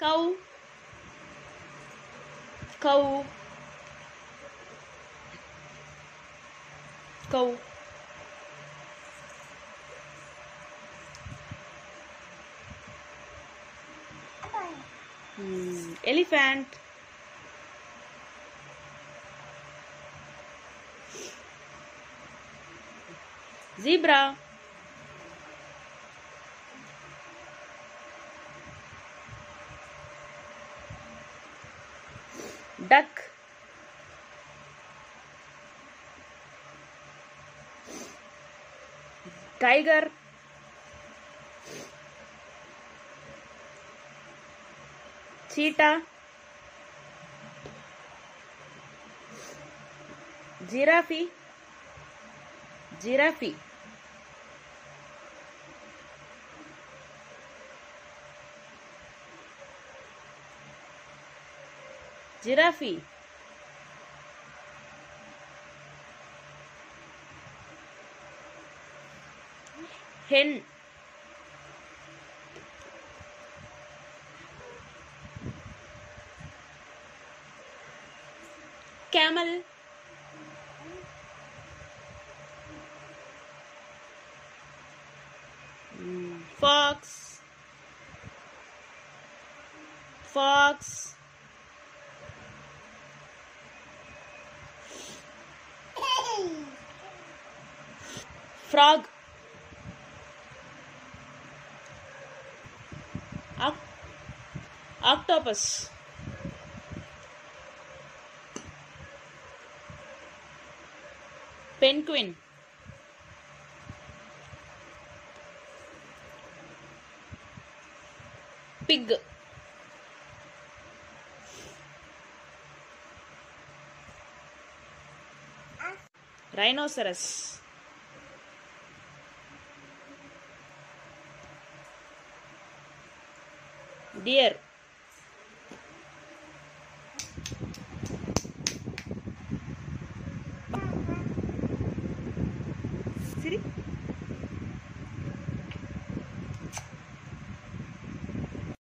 cow cow cow Hmm, elephant. Zebra duck tiger cheetah giraffe giraffe giraffe hen. Camel. Mm, fox. Fox frog. Octopus penguin pig. rhinoceros ډیر